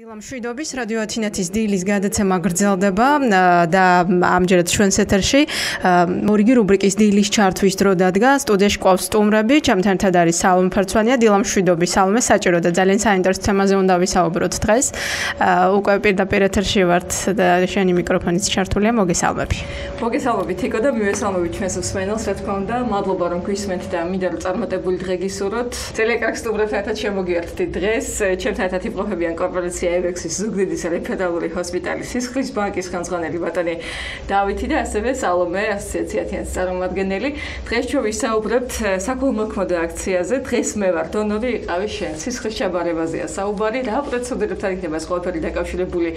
დილამშვიდობის რადიო ათინეთის დილის გადაცემა გრძელდება და ამჯერად ჩვენს ეთერში მორიგი რუბრიკის დილის ჩართვის დრო დადგა. სტუდიაში ყავს სტუმრები ჩემთან ერთად არის სალომე ფარცვანია. დილამშვიდობის სალომე საჭირო და ძალიან საინტერესო თემაზე უნდა ვისაუბროთ დღეს. უკვე პირდაპირ ეთერში ვართ და შენი მიკროფონიც ჩართულია მოგესალმები. მოგესალმები თიკო და მივესალმები ჩვენს მსმენელს რა თქმა უნდა მადლობა რომ გვისმენთ და მინდა რომ წარმატებული დღე გისურვოთ ძალიან კარგ სტუმრებთან ერთად შემოგიერთდით დღეს. ჩემთან ერთად იმყოფებიან კორპორაცია ევრექსის ზუგდიდის რეფერალური ჰოსპიტალის სისხლის ბანკის ხელმძღვანელი ბატონი დავითი და ასევე სალომე ასოციაციათიანის წარმომადგენელი. დღეს ჩვენ ვისაუბრებთ საქველმოქმედო აქციაზე. დღეს მე ვარ დონორი, იყავი შენ. სისხლის ჩაბარებაზეა საუბარი. რა პროცედურებთან იქნება ეს ყველაფერი დაკავშირებული?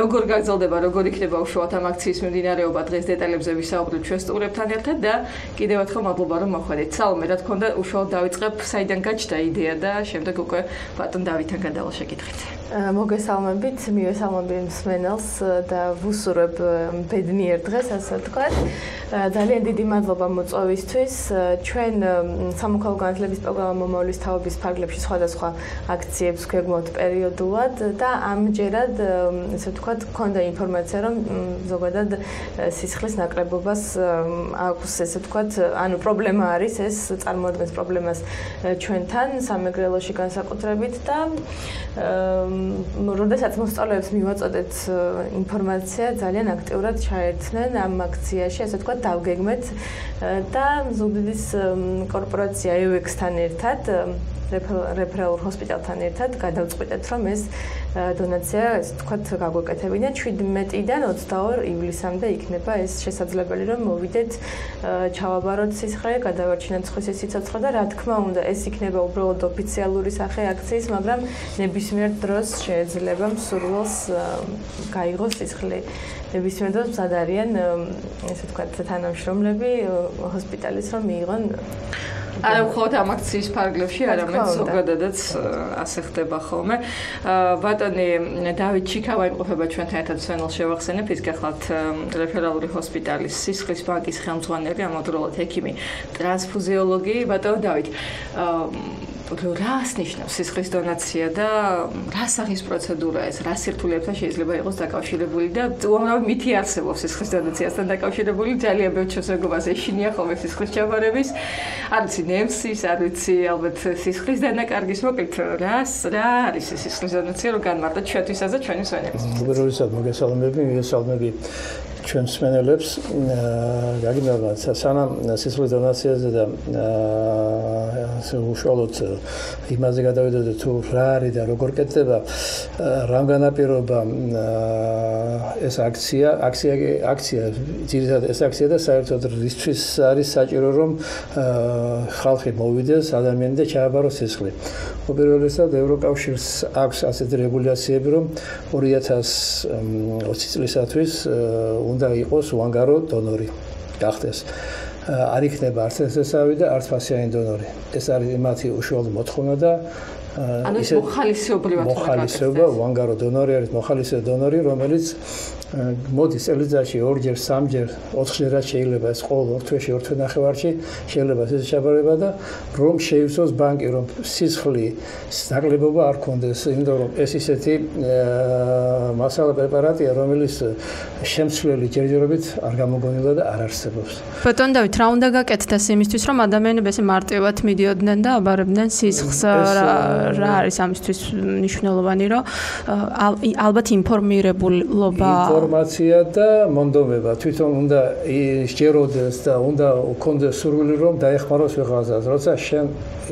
როგორ გაგრძელდება, როგორ იქნება უშუალოდ ამ აქციის მიმდინარეობა? დღეს დეტალებზე ვისაუბრებთ ჩვენ სტუმრებთან ერთად და კიდევ ერთხელ მადლობა რომ მოხვედით. სალომე, რა თქმა უნდა, უშუალოდ დავიწყებ საიდან გაჩნდა იდეა და შემდეგ უკვე ბატონ დავითთან გადავალ შეკითხით. მოგესალმებით, მივესალმები მსმენელს და ვუსურებ ბედნიერ დღეს, ასე ვთქვათ. ძალიან დიდი მადლობა მოწვევისთვის. ჩვენ სამოქალაქო განათლების პროგრამა მომავლის თაობის ფარგლებში სხვადასხვა აქციებს გვეგმოთ პერიოდულად და ამჯერად, ასე ვთქვათ, ქონდა ინფორმაცია, რომ ზოგადად სისხლის ნაკლებობას აქვს, ასე ვთქვათ, ანუ პრობლემა არის ეს, წარმოადგენს პრობლემას ჩვენთან სამეგრელოში განსაკუთრებით და როდესაც მოსწავლეებს მივაწოდეთ ინფორმაცია, ძალიან აქტიურად ჩაერთნენ ამ აქციაში, ასე ვთქვათ, დავგეგმეთ. და ზუგდიდის კორპორაცია EUX-თან ერთად რეფერალურ ჰოსპიტალთან ერთად გადავწყვიტეთ, რომ ეს დონაცია, ასე ვთქვათ, გაგვეკეთებინა 17-დან 22 ივლისამდე იქნება ეს შესაძლებელი, რომ მოვიდეთ ჩავაბაროთ სიცხე, გადავარჩინოთ ცხვის სიცოცხლე და რა თქმა უნდა, ეს იქნება უბრალოდ ოფიციალური სახე აქციის, მაგრამ ნებისმიერ დროს შეიძლება მსურველს გაიღოს სიცხე. ნებისმიერ დროს მზად არიან, ასე ვთქვათ, თანამშრომლები ჰოსპიტალის რომ მიიღონ არა მხოლოდ ამ აქციის ფარგლებში, არამედ ზოგადადაც ასე ხდება ხოლმე. ბატონი დავით ჩიქავა იმყოფება ჩვენთან ერთად სვენელ შევახსენებ ის გახლავთ რეფერალური ჰოსპიტალის სისხლის ბანკის ხელმძღვანელი, ამავდროულად ექიმი, ტრანსფუზიოლოგი ბატონი დავით. რას ნიშნავს სისხლის დონაცია და რა სახის პროცედურაა ეს? რა სირთულეებთან შეიძლება იყოს დაკავშირებული და უამრავი მითი არსებობს სისხლის დონაციასთან დაკავშირებული ძალიან ბევრ ჩვენს ეშინია ხოლმე სისხლის ჩაბარების. არ ვიცი, ნემსის, არ ვიცი, ალბათ სისხლის დანაკარგის მოკლედ რას რა არის ეს სისხლის დონაცია რომ განმარტოთ ჩვენთვისაც და ჩვენი სვენებს. უბრალოდ მოგესალმები, მოგესალმები ჩვენ მსმენელებს გაგიმართ სანამ სისხლის დონაციაზე და ასე უშუალოდ იმაზე გადავიდოდეთ თუ რა არის და როგორ კეთდება რამ განაპირობა ეს აქცია აქცია აქცია ძირითადად ეს აქცია და საერთოდ რისთვის არის საჭირო რომ ხალხი მოვიდეს ადამიანი და ჩააბაროს სისხლი. უპირველესად ევროკავშირს აქვს ასეთი რეგულაციები რომ 2020 წლისათვის უნდა იყოს უანგარო დონორი გახდეს. არ იქნება არც ესესავი და არც ფასიანი დონორი. ეს არის მათი უშუალო მოთხოვნა და ანუ მოხალისეობრივად მოხალისეობა უანგარო დონორი არის მოხალისე დონორი რომელიც მოდის წელიწადში ორჯერ, სამჯერ, ოთხჯერაც შეიძლება ეს ყოველ ორ თვეში, ორ თვენახევარში შეიძლება ეს შეფარება და რომ შეივსოს ბანკი, რომ სისხლი საკლებობა არ კონდეს, იმიტომ რომ ეს ისეთი მასალა პრეპარატია, რომელიც შემცვლელი ჯერჯერობით არ გამოგონილა და არ არსებობს. ბატონ დავით, რა უნდა გაკეთდეს იმისთვის, რომ ადამიანები ესე მარტივად მიდიოდნენ და აბარებდნენ სისხლს? რა არის ამისთვის მნიშვნელოვანი, რომ ალბათ ინფორმირებულობა ინფორმაცია და მონდომება თვითონ უნდა შეეროდეს და უნდა კონდეს სურვილი რომ დაეხმაროს ვიღაცას როცა შენ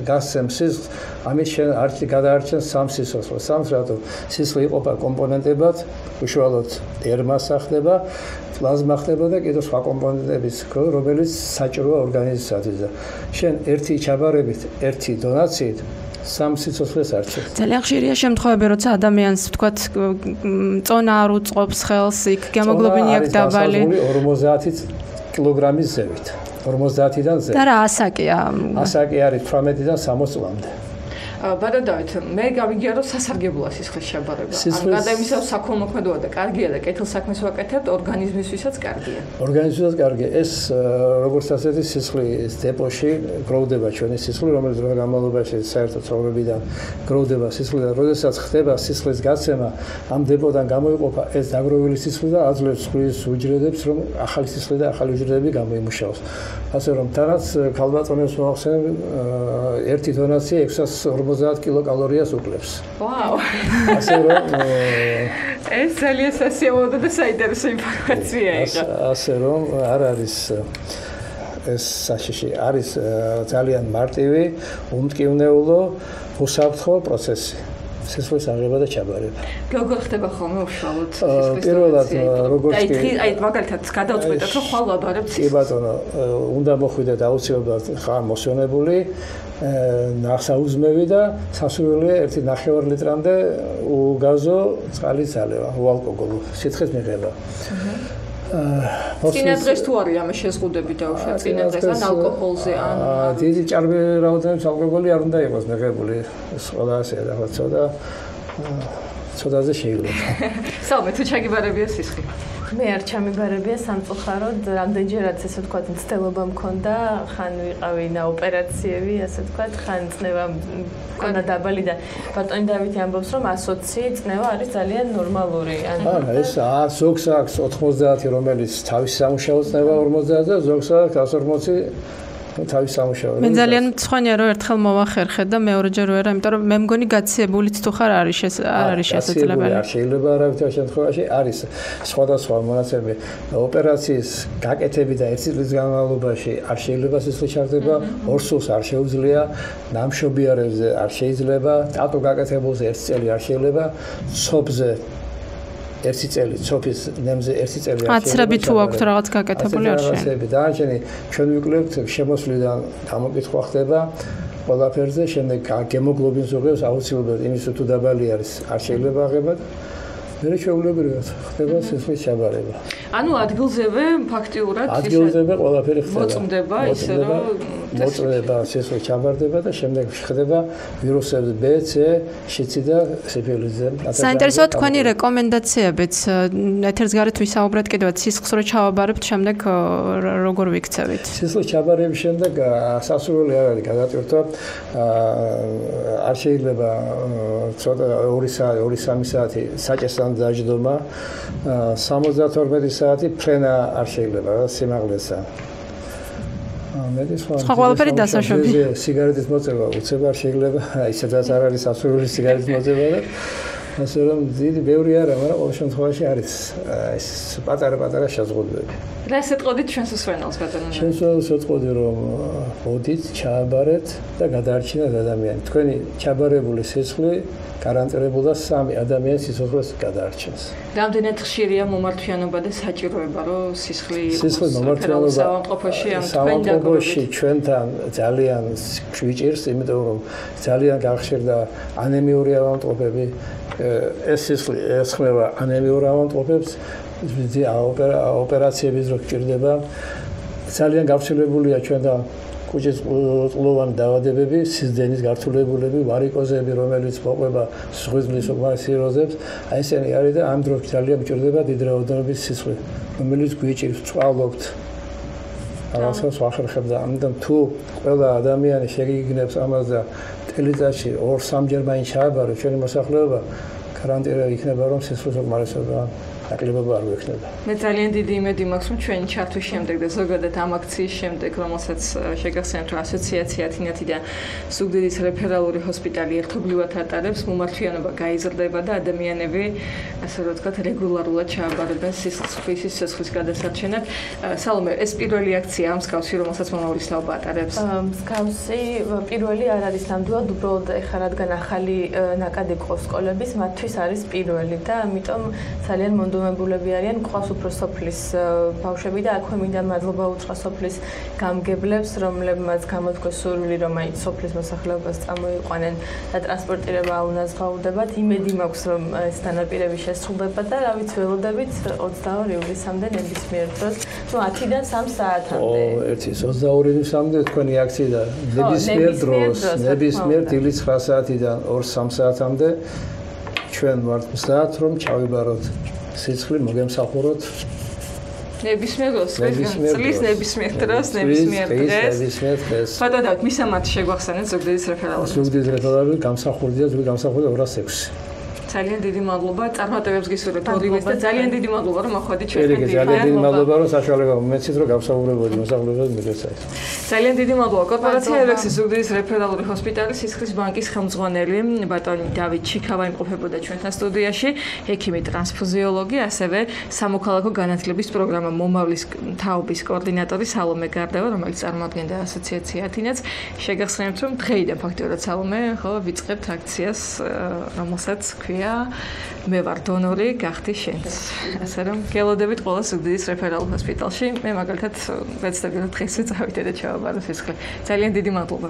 გასცემ სისხლს ამის შენ არჩი გადაარჩენ სამ სისხლს. სამ რატო სისხლი იყოფა კომპონენტებად უშუალოდ ერმასა ხდება პლაზმა ხდება და კიდევ სხვა კომპონენტების რომელიც საჭიროა ორგანიზმისათვის და შენ ერთი ჩაბარებით ერთი დონაციით სამ სიცოცხლეს არჩევ. ძალიან ხშირია შემთხვევები, როცა ადამიანს ვთქვათ წონა არ უწყობს ხელს, იქ გემოგლობინი აქვს დაბალი 50 კილოგრამის ზევით. 50-დან ზე. და რა ასაკია? ასაკი არის 18-დან 60 წლამდე. ბატონ დავით, მე გავიგია რომ სასარგებლოა სისხლის შაბარება. ან გადაიმისავ საქველმოქმედოა და კარგია და კეთილ საქმეს ვაკეთებთ, ორგანიზმისთვისაც კარგია. ორგანიზმისთვისაც კარგია. ეს როგორც ასეთი სისხლის დეპოში გროვდება ჩვენი სისხლი, რომელიც დროის განმავლობაში საერთოდ ცხოვრებიდან გროვდება სისხლი და როდესაც ხდება სისხლის გაცემა, ამ დეპოდან გამოიყოფა ეს დაგროვილი სისხლი და აძლევს სხვის უჯრედებს, რომ ახალი სისხლი და ახალი უჯრედები გამოიმუშაოს. ასე რომ თანაც ქალბატონებს მოახსენებ ერთი დონაცი 600 50 კილოკალორიას უკლებს. ვაუ. ასე რომ ეს ძალიან სასიამოვნო და საინტერესო ინფორმაცია იყო. ასე რომ არ არის ეს საშიში არის ძალიან მარტივი, უმტკივნეულო, უსაფრთხო პროცესი. სისხლის აღება და ჩაბარება. როგორ ხდება ხოლმე უშუალოდ სისხლის პირველად როგორც კი აი აი მაგალითად გადავწყვიტეთ რომ ხვალ ვაბარებ სისხლს. კი ბატონო, უნდა მოხვიდეთ აუცილებლად ხარ მოსიონებული ნახსაუზმევი და სასურველია 1.5 ლიტრამდე უგაზო წყალის ძალევა, უალკოგოლო, სითხეს მიღება. აა წინა დღეს თუ არის ამ შეზღუდები დაუშვა წინა დღეს ან ალკოჰოლზე ან დიდი ჭარბი რაოდენობის ალკოჰოლი არ უნდა იყოს მიღებული. სხვა ასე რაღაც ცოტა ცოტაზე შეიძლება. სამე თუ ჩაგიბარებია სისხლი მე არ ჩამიბარებია სამწუხაროდ რამდენჯერაც ესე ვთქვა მცდელობა მქონდა ხან ვიყავი და ოპერაციები ასე ვთქვა ხან წნევა მქონდა დაბალი და ბატონი დავითი ამბობს რომ 120 წნევა არის ძალიან ნორმალური ანუ ეს ზოგს აქვს 90 რომელიც თავის სამუშაო წნევა 50 და ზოგს აქვს 140 თავის სამუშაოზე. მე ძალიან მწხვანია რომ ერთხელ მოვახერხე და მეორეჯერ ვერა, იმიტომ რომ მე მგონი გაციებულიც თუ ხარ არის არ არის შესაძლებელი. არ შეიძლება არავითარ შემთხვევაში არის სხვადასხვა მონაცემები ოპერაციის გაკეთები და ერთი წლის განმავლობაში არ შეიძლება სისხლის ჩარდება, ორსულს არ შეუძლია, ნამშობიარებზე არ შეიძლება, ტატო გაკეთებულზე ერთი წელი არ შეიძლება, ცობზე ერთი წელი ცოფის ნემზე ერთი წელი არის. აცრები თუ აქვს რაღაც გაკეთებული არ შეიძლება. აცრები დაანჩენი ჩვენ ვიკლებთ შემოსვლიდან დამოკითხვა ხდება ყველაფერზე, შემდეგ გემოგლობინს უღებს აუცილებლად იმის თუ დაბალი არის არ შეიძლება აღებად. მე შეულებრივად ხდება სისხლის ჩაბარება. ანუ ადგილზევე ფაქტიურად ადგილზევე ყველაფერი ხდება. მოწმდება ისე რომ მოწმდება სისხლის ჩაბარდება და შემდეგ ხდება ვირუსებზე B, C, შიცი და სიფილიზზე. საინტერესოა თქვენი რეკომენდაციებიც ეთერს გარეთ ვისაუბრეთ კიდევ სისხლს რო ჩავაბარებთ შემდეგ როგორ ვიქცევით? სისხლის ჩაბარების შემდეგ სასურველი არ არის გადატვირთვა. არ შეიძლება ცოტა 2 საათი, 2-3 საათი საჭესთან დაждდომა. 72 საათი ფრენა არ შეიძლება რა სიმაღლესა. მე სხვა ყველაფერი დასაშვები. სიგარეტის მოწევა უცებ არ შეიძლება, ისედაც არ არის ასურული სიგარეტის მოწევა და ასე რომ დიდი ბევრი არა, მაგრამ ყოველ შემთხვევაში არის ეს პატარა-პატარა შეზღუდვები. და ესე ტყოდით ჩვენს სვენელს ბატონო. ჩვენს სვენელს ვეთყოდი რომ მოდით, ჩააბარეთ და გადაარჩინეთ ადამიანი. თქვენი ჩაბარებული სისხლი გარანტირებულ და სამი ადამიანის სიცოცხლეს გადაარჩენს. რამდენად ხშირია მომართვიანობა და საჭიროება, რომ სისხლი იყოს სისხლის მომართვიანობა სამყოფოში ამ თქვენ დაგროვში ჩვენთან ძალიან გვიჭირს, იმიტომ რომ ძალიან გახშირდა ანემიური ავადმყოფები. ეს სისხლი ესხმება ანემიურ ავადმყოფებს, ვიძი ოპერაციების რო გჭირდება. ძალიან გავრცელებულია ჩვენთან კუჭის ყლოვანი დაავადებები, სიზდენის გართულებულები, ვარიკოზები, რომელიც მოყვება სხვილის ოპერაციოზებს, აი ესენი არის და ამ დროს ძალიან მჭირდება დიდი რაოდენობის სისხლი, რომელიც გვიჭირს წყალობთ. რაღაცას ვახერხებ და ამიტომ თუ ყველა ადამიანი შეგიგნებს ამას და ტელეწაში 2-3ჯერ მაინც ჩააბარო ჩვენი მოსახლეობა, გარანტირება იქნება რომ სისხლის უკმარისობა ნაკლებობა არ გვექნება. მე ძალიან დიდი იმედი მაქვს, რომ ჩვენი ჩართვის შემდეგ და ზოგადად ამ აქციის შემდეგ, რომელსაც შეგახსენებთ, რომ ასოციაცია თინათი და სუგდიდის რეფერალური ჰოსპიტალი ერთობლივად ატარებს, მომართვიანობა გაიზრდება და ადამიანები, ასე რომ ვთქვათ, რეგულარულად ჩააბარებენ სისხლის სისხლის გადასარჩენად. სალომე, ეს პირველი აქცია ამ მსგავსი, რომელსაც მომავლის თაობა ატარებს. მსგავსი პირველი არ არის ნამდვილად, უბრალოდ ეხლა რადგან ახალი ნაკადი ყოს სკოლების, მათთვის არის პირველი და ამიტომ ძალიან მონდო დაქვემდებარებულები არიან, ყავს უფრო სოფლის ბავშვები და აქვე მინდა მადლობა უთხრა სოფლის გამგებლებს, რომლებმაც გამოთქვეს სურვილი, რომ აი სოფლის მოსახლეობას წამოიყვანენ და ტრანსპორტირება აუნაზღაუდებათ. იმედი მაქვს, რომ ეს დანაპირები შესრულდება და რა ვიცი, ველოდებით 22 ივლისამდე ნებისმიერ დროს, ну 10-დან 3 საათამდე. ო, ერთი 22 ივლისამდე თქვენი აქცია და ნებისმიერ დროს, ნებისმიერ დილის 9 საათიდან 2-3 საათამდე ჩვენ ვართ მზად რომ ჩავიბაროთ სიცხლი მოგემსახუროთ ნებისმიერ დროს, წლის ნებისმიერ დროს, ნებისმიერ დღეს. ნებისმიერ დღეს. ფატო და მისამართი შეგვახსენეთ ზუგდიდის რეფერალური. ზუგდიდის რეფერალური გამსახურდია, ზუგი გამსახურდია 206. ძალიან დიდი მადლობა. წარმატებებს გისურვებთ ორივეს და ძალიან. დიდი მადლობა რომ ახვედით ჩვენ ერთად. ძალიან დიდი მადლობა რომ საშუალება მომეცით რომ გავსაუბრებოდი მოსახლეობას მიგეცაი. ძალიან დიდი მადლობა. კორპორაცია ელექსის ზუგდიდის რეფერალური ჰოსპიტალი სისხლის ბანკის ხელმძღვანელი ბატონი დავით ჩიქავა იმყოფებოდა ჩვენთან სტუდიაში, ექიმი ტრანსფუზიოლოგი, ასევე სამოქალაქო განათლების პროგრამა მომავლის თაობის კოორდინატორი სალომე გარდევა, რომელიც წარმოადგენდა ასოციაცია ათინაც. შეგახსენებთ რომ დღეიდან ფაქტობრივად სალომე ხო ვიწყებთ აქციას, რომელსაც ქვია გეა მე ვარ დონორი გახდი შენც. ასე რომ გელოდებით ყველა სუდის რეფერალ ჰოსპიტალში მე მაგალითად ვეცდები რომ დღეს ვიწავიდე და ჩავაბარო სისხლი ძალიან დიდი მადლობა.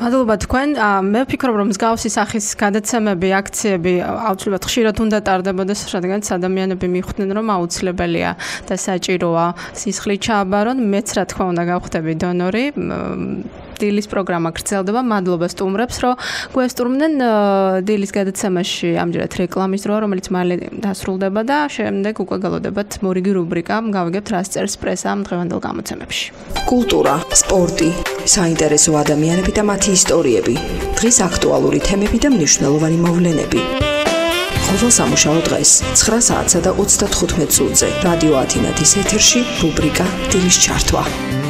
მადლობა თქვენ. მე ვფიქრობ რომ მსგავსი სახის გადაცემები აქციები აუცილებლად ხშირად უნდა ტარდებოდეს რადგან ადამიანები მიხვდნენ რომ აუცილებელია და საჭიროა სისხლი ჩააბარონ. მეც რა თქმა უნდა გავხდები დონორი დილის პროგრამა გრძელდება. მადლობა სტუმრებს, რომ გვესტუმრნენ დილის გადაცემაში ამჯერად რეკლამის დროა, რომელიც მალე დასრულდება და შემდეგ უკვე გალოდებათ მორიგი რუბრიკა. გავიგებთ რას წერს პრესა დღევანდელ გამოცემებში. კულტურა, სპორტი, საინტერესო ადამიანები და მათი ისტორიები. დღის აქტუალური თემები და მნიშვნელოვანი მოვლენები. ყოველ სამუშაო დღეს 9 საათსა და 35 წუთზე რადიო ათინათის ეთერში რუბრიკა დილის ჩართვა.